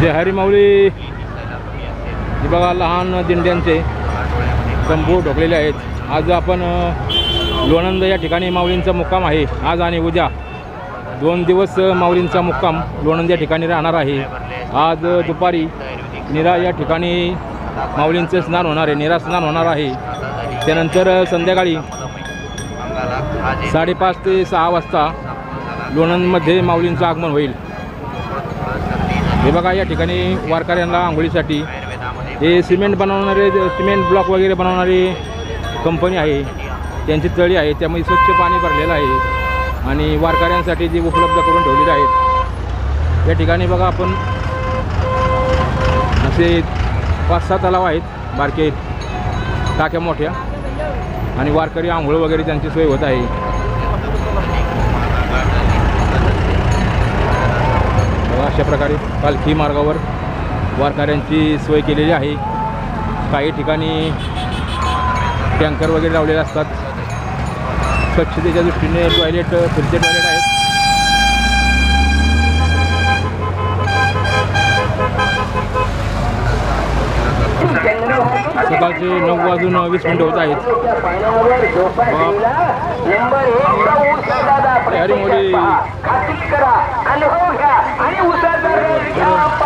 जे हरिमाऊली हे बघा लहान दिंड्यांचे तंबू ढोकलेले आहेत. आज आपण लोणंद या ठिकाणी माऊलींचा मुक्काम आहे. आज आणि उद्या दोन दिवस माऊलींचा मुक्काम लोणंद या ठिकाणी राहणार आहे. आज दुपारी निरा या ठिकाणी माऊलींचं स्नान होणार आहे. निरा स्नान होणार आहे. त्यानंतर संध्याकाळी साडेपाच ते सहा वाजता लोणंदमध्ये माऊलींचं आगमन होईल. हे बघा या ठिकाणी वारकऱ्यांना आंघोळीसाठी हे सिमेंट बनवणारे सिमेंट ब्लॉक वगैरे बनवणारी कंपनी आहे. त्यांची तळी आहे त्यामध्ये स्वच्छ पाणी भरलेलं आहे आणि वारकऱ्यांसाठी जी उपलब्ध करून ठेवलेली आहेत. या ठिकाणी बघा आपण असे पाच सहा तलाव आहेत बारके टाक्या मोठ्या आणि वारकरी आंघोळ वगैरे त्यांची सोय होत आहे. अशा प्रकारे पालखी मार्गावर वारकऱ्यांची सोय केलेली आहे. काही ठिकाणी टँकर वगैरे लावलेले असतात. स्वच्छतेच्या दृष्टीने टॉयलेट फिरते टॉयलेट आहेत. सकाळचे नऊ वाजून वीस मिनिटं होत आहेत. अरे मोदी खात्री करा अनुभव घ्या आणि उसाचा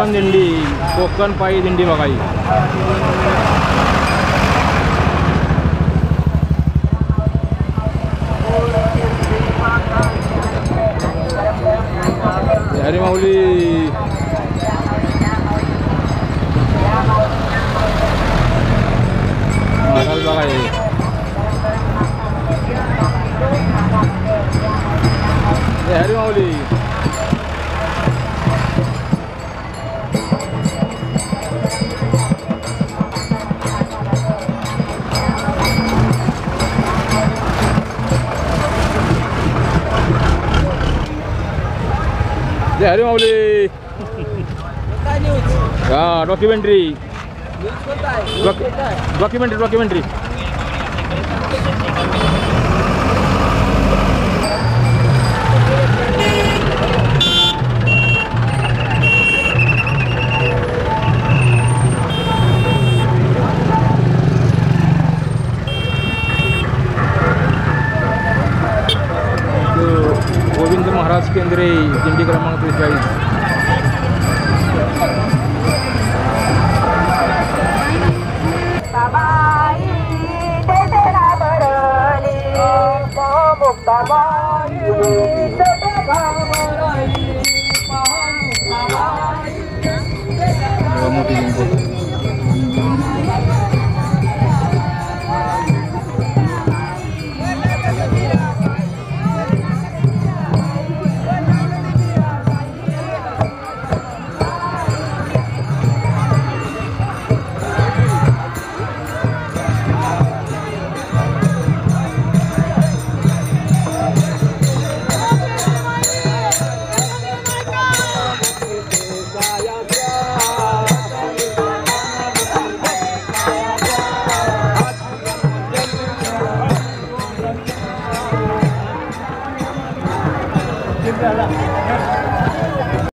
कोकण दिंडी कोकण पायी दिंडी बघाई अरे माऊली महाराज बघाय जय हरी माऊली. हा documentary documentary documentary Govind Maharaj केंद्रे दिंडी क्रमांक त्रेचाळीस बाबाई Gracias.